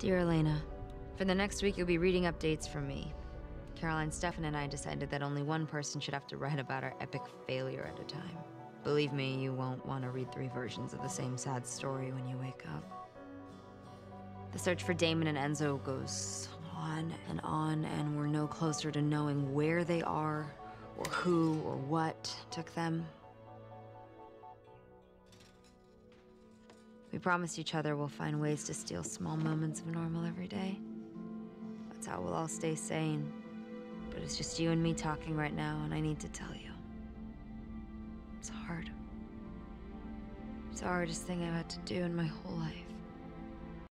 Dear Elena, for the next week you'll be reading updates from me. Caroline, Stefan, and I decided that only one person should have to write about our epic failure at a time. Believe me, you won't want to read three versions of the same sad story when you wake up. The search for Damon and Enzo goes on and on, and we're no closer to knowing where they are, or who or what took them. Promised each other we'll find ways to steal small moments of normal every day. That's how we'll all stay sane. But it's just you and me talking right now, and I need to tell you. It's hard. It's the hardest thing I've had to do in my whole life.